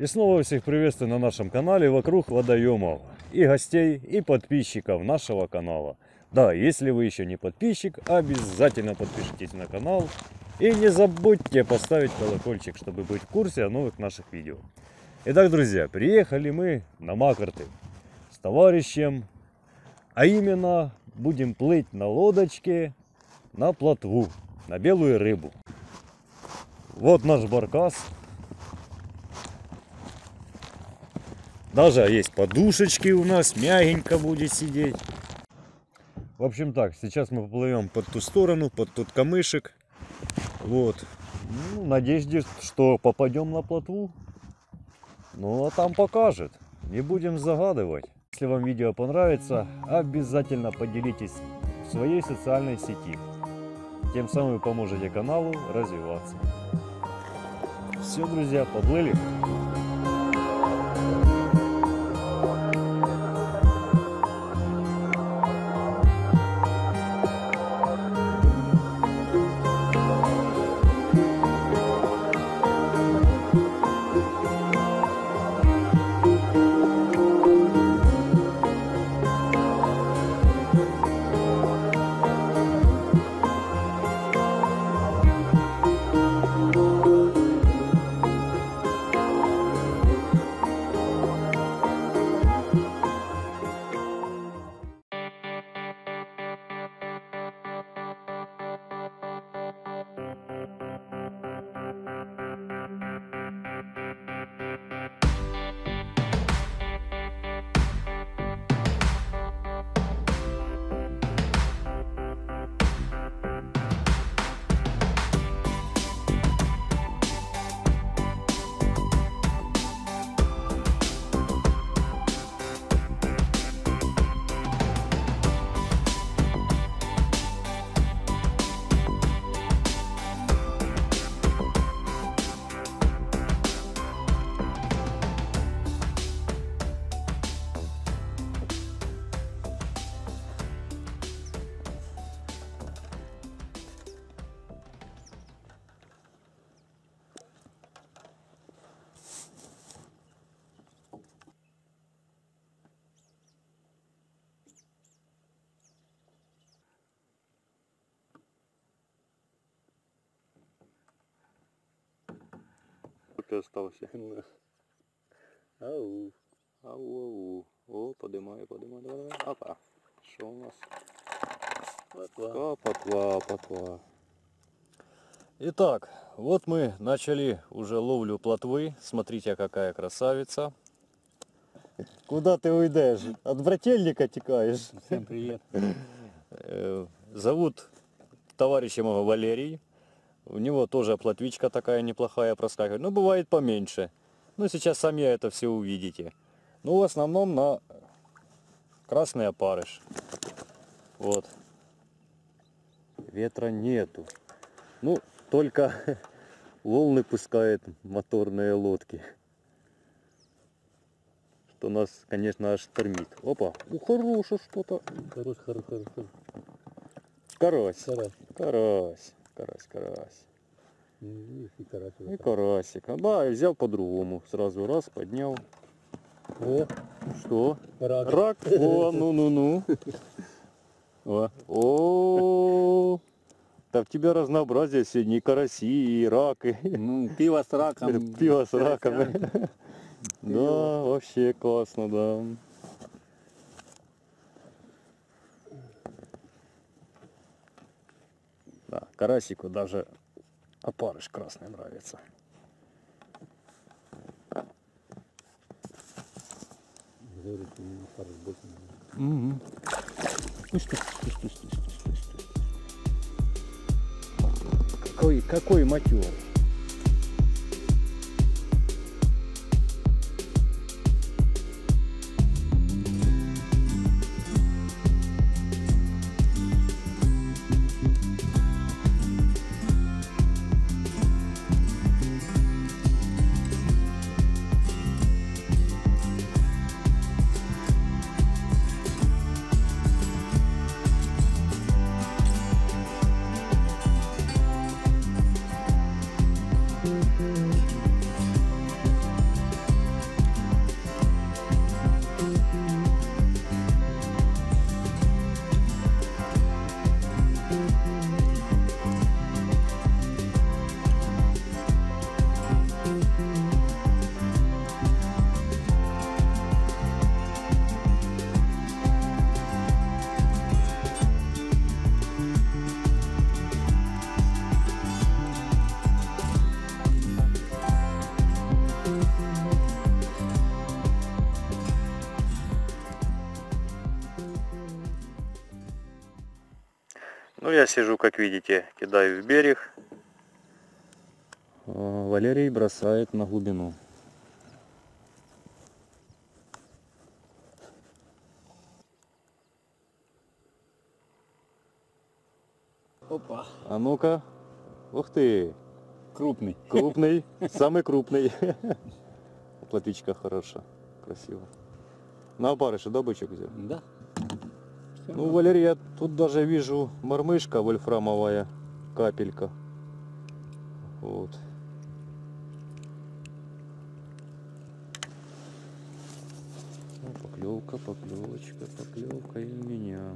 И снова всех приветствую на нашем канале «Вокруг водоемов» и гостей, и подписчиков нашего канала. Да, если вы еще не подписчик, обязательно подпишитесь на канал и не забудьте поставить колокольчик, чтобы быть в курсе о новых наших видео. Итак, друзья, приехали мы на Макарты с товарищем, а именно будем плыть на лодочке на плотву, на белую рыбу. Вот наш баркас. Даже есть подушечки у нас, мягенько будет сидеть. В общем так, сейчас мы поплывем под ту сторону, под тот камышек. Вот. Ну, надеюсь, что попадем на плотву. Ну, а там покажет. Не будем загадывать. Если вам видео понравится, обязательно поделитесь в своей социальной сети. Тем самым вы поможете каналу развиваться. Все, друзья, поплыли. Поки остався. Ау. Ау, ау. О, подимає, подимає, давай, давай. Опа. Що у нас? Плотва. Плотва, плотва. Итак, вот мы начали уже ловлю плотвы. Смотрите, какая красавица. Куда ты уйдешь? От брательника текаешь. Всем привет. Зовут товарища моего Валерий. У него тоже плотвичка такая неплохая проскакивает. Ну, бывает поменьше. Ну, сейчас сами это все увидите. Ну, в основном на красный опарыш. Вот. Ветра нету. Ну, только волны пускают моторные лодки. Что нас, конечно, аж штормит. Опа, ну хорошее что-то. Хорош, хорош, хорош. Карась. Карась. Карась, карась, карась. И карась. И карасик. А, Да, и взял по-другому. Сразу раз, поднял. О, Что? рак. Рак? О, ну-ну-ну. О, о, да в тебя разнообразие сегодня и караси, и рак, и Ну, пиво с раком. пиво с раком. Да, вообще классно, да. Карасику даже опарыш красный нравится. Говорит, пару больше не. Угу. Стой, стой, стой, стой, стой, стой. Какой, какой матер. Я сижу, как видите, кидаю в берег. А, Валерий бросает на глубину. Опа, А ну-ка. Ух ты, крупный. крупный, самый крупный. Платвичка хорошая, красиво. На опарыше, да, бычок взял? Да. Ну, Валерий, я тут даже вижу мормышка вольфрамовая, капелька. Вот. Ну, поклевка, поклевочка, поклевка и у меня.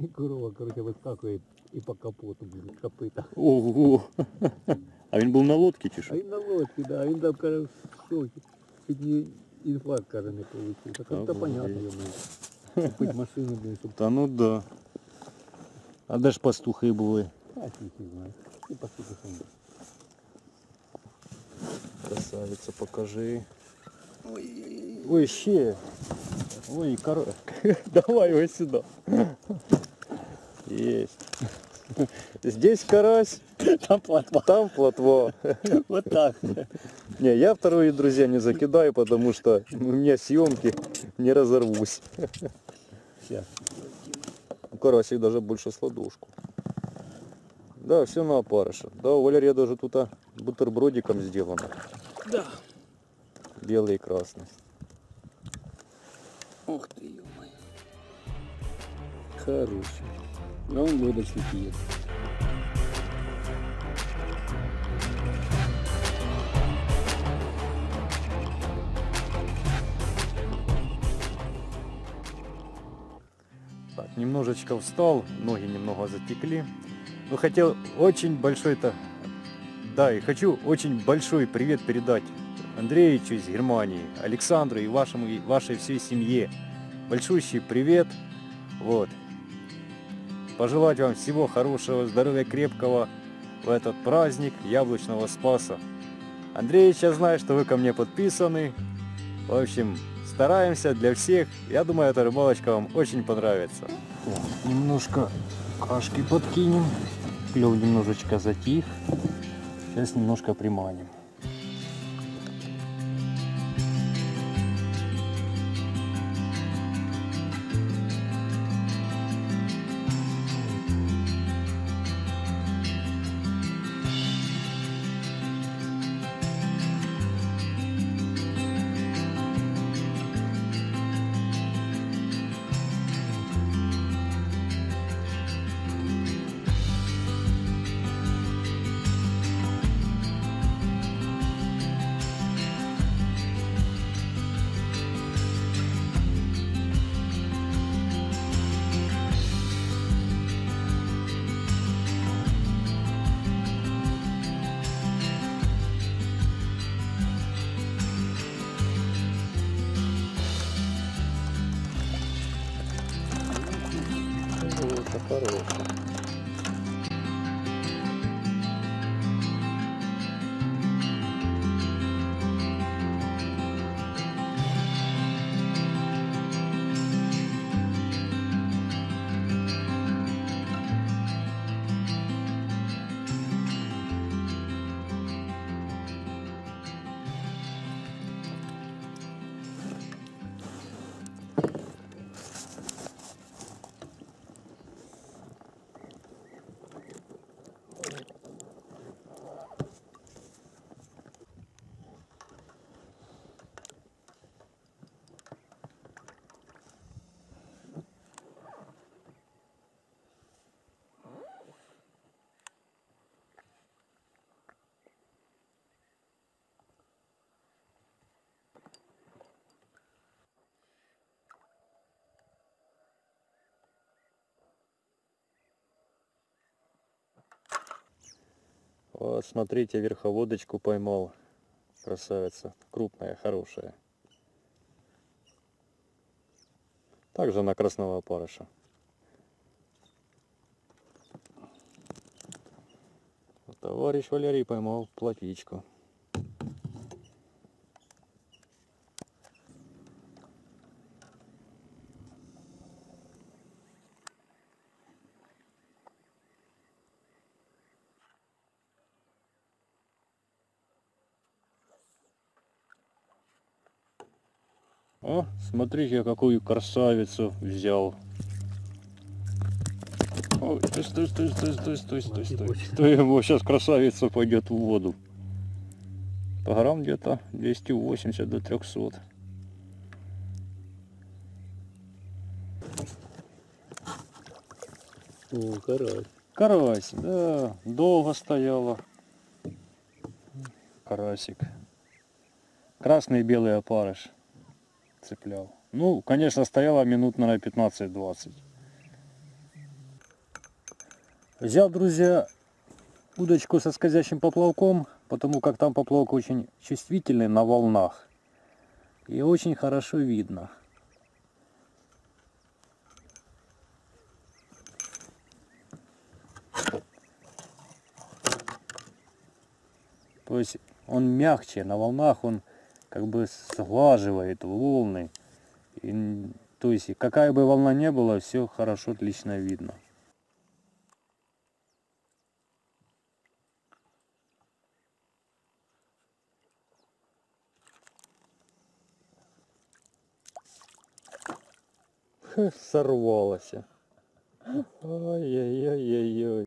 И корова, короче, выскакивает и по капоту, блин, копыта. Ого! А він був на лодці чи А він на лодці, да, він там, каже, в шокі. Чуть не інфаркт, каже, не получив. Так это Обалдеть. понятно, йому. Купить машину, блин, щоб... Та ну да. А де ж пастухи були? А, тільки знає. І послухай сам. Красавица, покажи. Ой, ще. Ой, коро... Давай его сюда. есть. Здесь карась, Там платва. там плотва. Вот так. Не, я вторую, друзья, не закидаю, потому что у меня съемки не разорвусь. Сейчас. У карасик даже больше с ладошку. Да, все на опарыше. Да, у Валерия даже тут а, бутербродиком сделано. Да. Белый и красный. Ух ты, ё-моё. Хороший. А он лодочник есть. Так, немножечко встал, ноги немного затекли. Но хотел очень большой-то... Да, и хочу очень большой привет передать Андреевичу из Германии, Александру и вашему, и вашей всей семье. Большущий привет. Вот. Пожелать вам всего хорошего, здоровья крепкого в этот праздник яблочного спаса. Андреевич, я знаю, что вы ко мне подписаны. В общем, стараемся для всех. Я думаю, эта рыбалочка вам очень понравится. немножко кашки подкинем. Клев немножечко затих. Сейчас немножко приманим. Это Вот, смотрите, верховодочку поймал. Красавица. Крупная, хорошая. Также на красного опарыша. Товарищ Валерий поймал плотвичку. О, смотрите, какую красавицу взял. Ой, стой, стой, стой, стой, стой, стой, стой, стой. Стой, ему сейчас красавица пойдет в воду. По грамм где-то 280 до 300. О, карась. Карась, да, долго стояла. Карасик. Красный и белый опарыш цеплял. Ну, конечно, стояла минут, наверное, 15-20. Взял, друзья, удочку со скользящим поплавком, потому как там поплавок очень чувствительный на волнах. И очень хорошо видно. То есть он мягче, на волнах он как бы сглаживает волны. И, то есть какая бы волна не была, все хорошо, отлично видно. Сорвалась. Ай-яй-яй-яй-яй.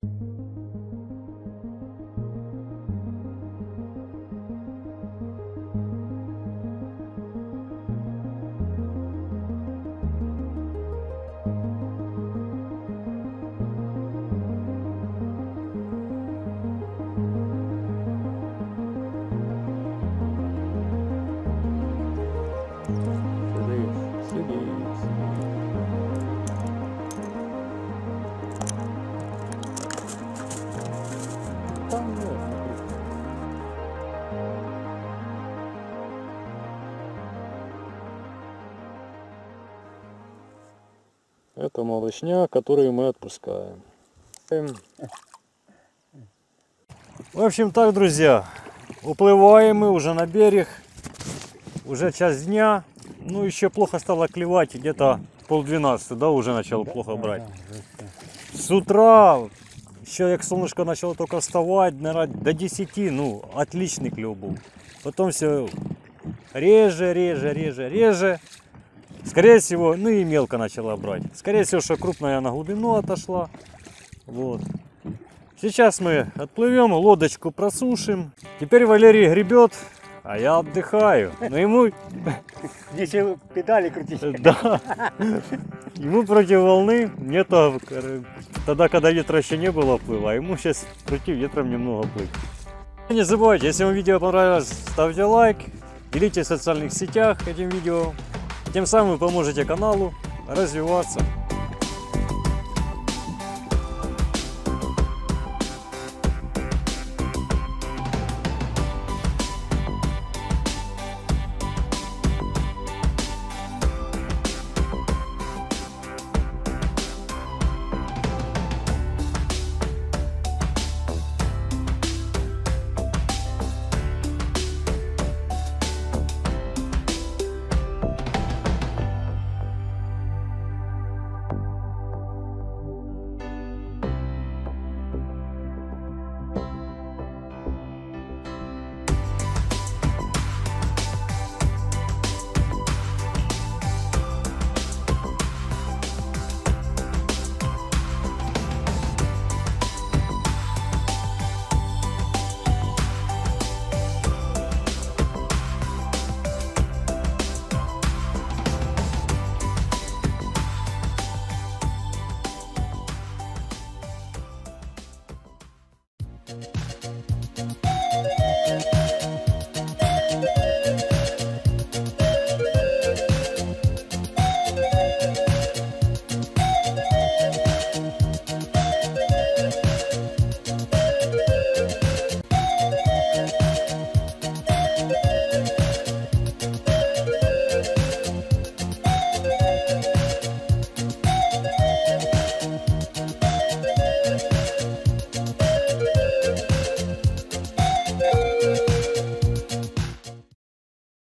Это малышня, которую мы отпускаем. Эм. В общем так, друзья, уплываем мы уже на берег. Уже час дня. Ну, еще плохо стало клевать, где-то полдвенадцатого, да, уже начало плохо брать. С утра, еще как солнышко начало только вставать, наверное, до 10, ну, отличный клев был. Потом все реже, реже, реже, реже. Скорее всего, ну и мелко начала брать. Скорее всего, что крупная на глубину отошла. Вот. Сейчас мы отплывем, лодочку просушим. Теперь Валерий гребет, а я отдыхаю. Но ему Здесь педали крутить. да. Ему против волны, кор- тогда, когда ветра еще не было плыва, а ему сейчас против ветра немного плыть. Не забывайте, если вам видео понравилось, ставьте лайк, делитесь в социальных сетях этим видео. Тем самым вы поможете каналу развиваться.